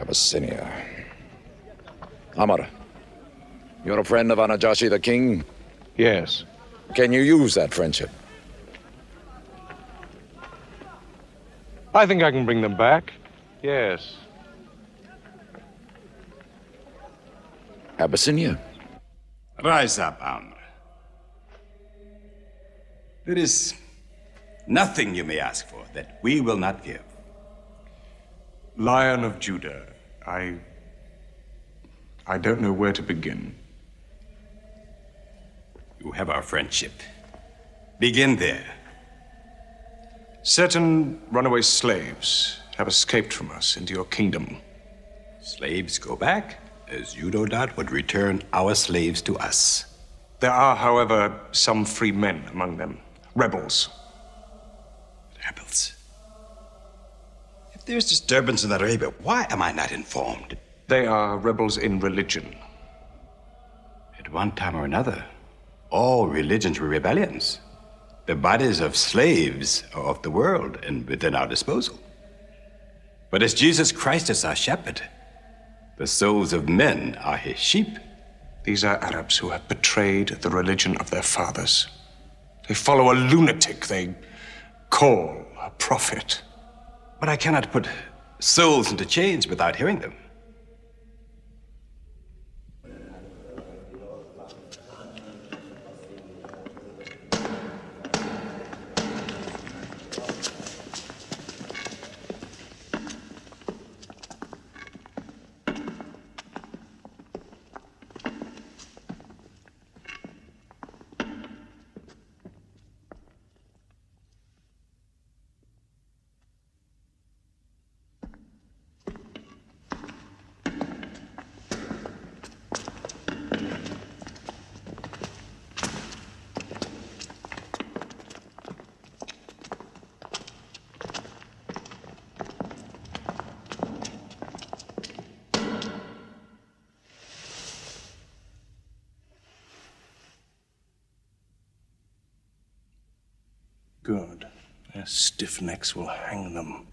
Abyssinia. Amr, you're a friend of Anajashi the king? Yes. Can you use that friendship? I think I can bring them back. Yes. Abyssinia. Rise up, Amr. There is nothing you may ask for that we will not give. Lion of Judah, I. I don't know where to begin. You have our friendship. Begin there. Certain runaway slaves have escaped from us into your kingdom. Slaves go back, as you would return our slaves to us. There are, however, some free men among them. Rebels? There's disturbance in Arabia, why am I not informed? They are rebels in religion. At one time or another, all religions were rebellions. The bodies of slaves are of the world and within our disposal. But as Jesus Christ is our shepherd, the souls of men are his sheep. These are Arabs who have betrayed the religion of their fathers. They follow a lunatic they call a prophet. But I cannot put souls into chains without hearing them. Their stiff necks will hang them.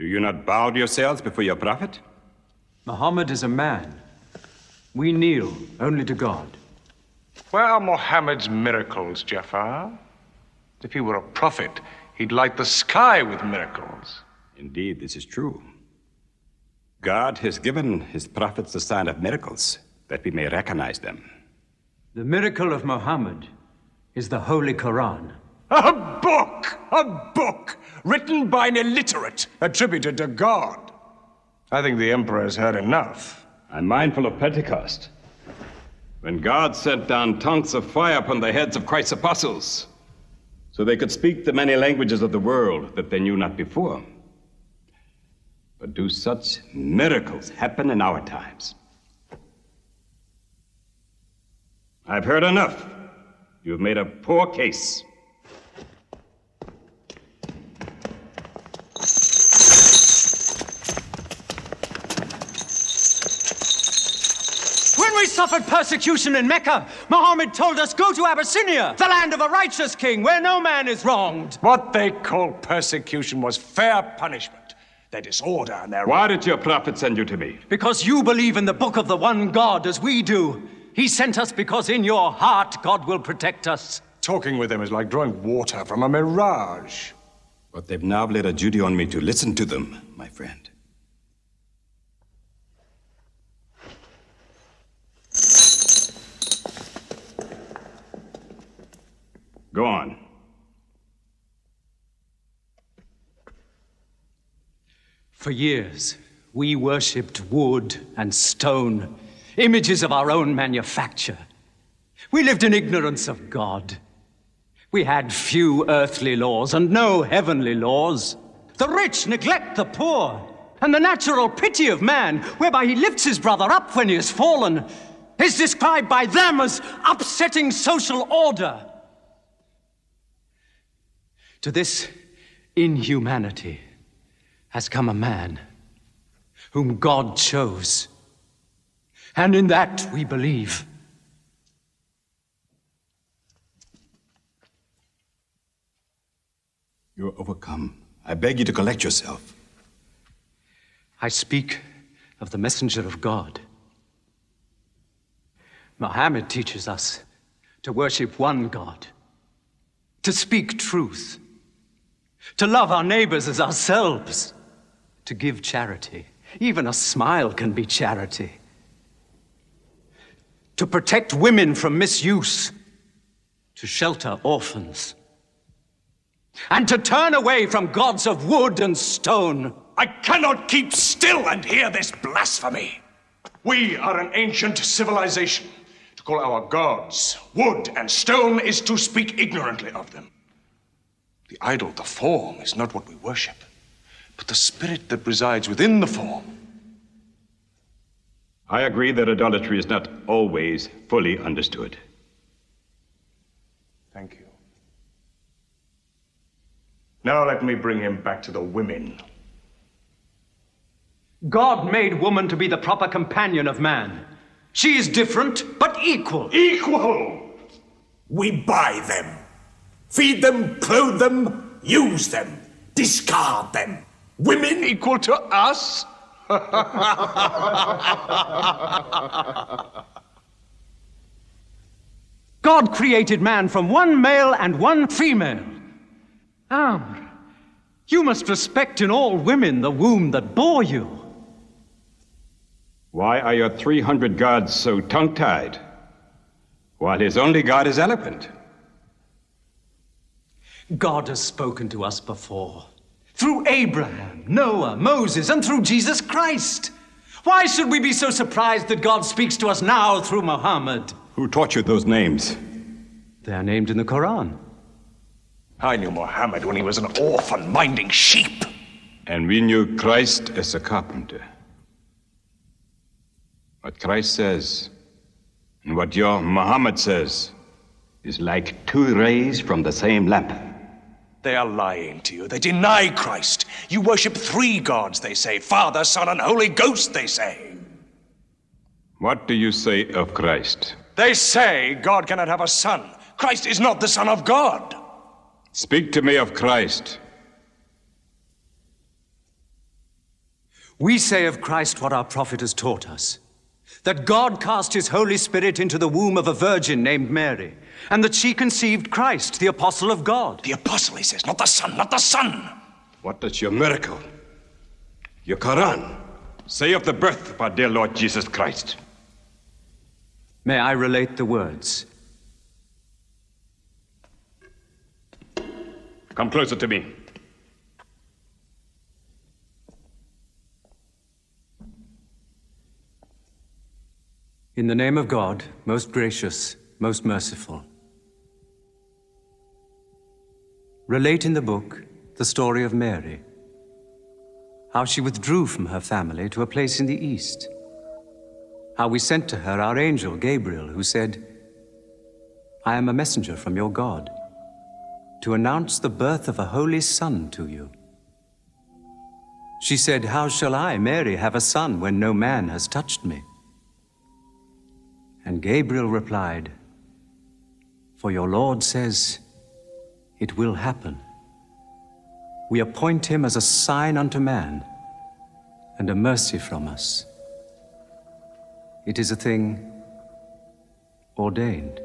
Do you not bow yourselves before your prophet? Muhammad is a man. We kneel only to God. Where are Mohammed's miracles, Jafar? If he were a prophet, he'd light the sky with miracles. Indeed, this is true. God has given his prophets the sign of miracles that we may recognize them. The miracle of Muhammad is the Holy Quran. A book! A book! Written by an illiterate, attributed to God. I think the Emperor has heard enough. I'm mindful of Pentecost, when God sent down tongues of fire upon the heads of Christ's apostles, so they could speak the many languages of the world that they knew not before. But do such miracles happen in our times? I've heard enough. You've made a poor case. When we suffered persecution in Mecca, Muhammad told us, Go to Abyssinia, the land of a righteous king, where no man is wronged. What they called persecution was fair punishment. Their disorder and their. Why did your prophet send you to me? Because you believe in the book of the one God as we do. He sent us because in your heart God will protect us. Talking with them is like drawing water from a mirage. But they've now laid a duty on me to listen to them, my friend. Go on. For years, we worshipped wood and stone, images of our own manufacture. We lived in ignorance of God. We had few earthly laws and no heavenly laws. The rich neglect the poor, and the natural pity of man, whereby he lifts his brother up when he has fallen, is described by them as upsetting social order. To this inhumanity has come a man whom God chose. And in that we believe. You're overcome. I beg you to collect yourself. I speak of the messenger of God. Mohammed teaches us to worship one God, to speak truth, to love our neighbors as ourselves, to give charity. Even a smile can be charity. To protect women from misuse, to shelter orphans, and to turn away from gods of wood and stone. I cannot keep still and hear this blasphemy. We are an ancient civilization. To call our gods wood and stone is to speak ignorantly of them. The idol, the form, is not what we worship, but the spirit that resides within the form. I agree that idolatry is not always fully understood. Thank you. Now let me bring him back to the women. God made woman to be the proper companion of man. She is different, but equal. Equal! We buy them. Feed them, clothe them, use them, discard them. Women Equal to us? God created man from one male and one female. Amr, you must respect in all women the womb that bore you. Why are your 300 gods so tongue tied, while his only god is eloquent? God has spoken to us before. Through Abraham, Noah, Moses, and through Jesus Christ. Why should we be so surprised that God speaks to us now through Muhammad? Who taught you those names? They are named in the Quran. I knew Mohammed when he was an orphan minding sheep. And we knew Christ as a carpenter. What Christ says and what your Muhammad says is like two rays from the same lamp. They are lying to you. They deny Christ. You worship three gods, they say Father, Son, and Holy Ghost, they say. What do you say of Christ? They say God cannot have a son. Christ is not the Son of God. Speak to me of Christ. We say of Christ what our prophet has taught us that God cast his Holy Spirit into the womb of a virgin named Mary, and that she conceived Christ, the apostle of God. The apostle, he says, not the Son, not the Son. What does your miracle, your Quran, say of the birth of our dear Lord Jesus Christ? May I relate the words? Come closer to me. In the name of God, most gracious, most merciful. Relate in the book the story of Mary, how she withdrew from her family to a place in the east, how we sent to her our angel Gabriel, who said, I am a messenger from your God to announce the birth of a holy son to you. She said, How shall I, Mary, have a son when no man has touched me? And Gabriel replied, For your Lord says, It will happen. We appoint him as a sign unto man and a mercy from us. It is a thing ordained.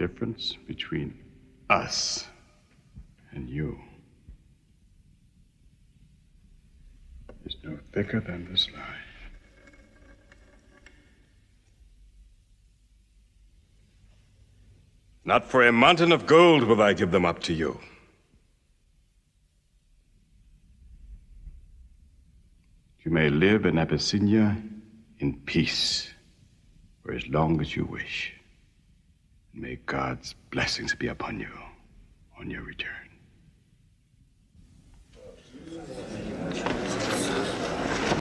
Difference between us and you is no thicker than this lie. Not for a mountain of gold will I give them up to you. You may live in Abyssinia in peace for as long as you wish. May God's blessings be upon you on your return.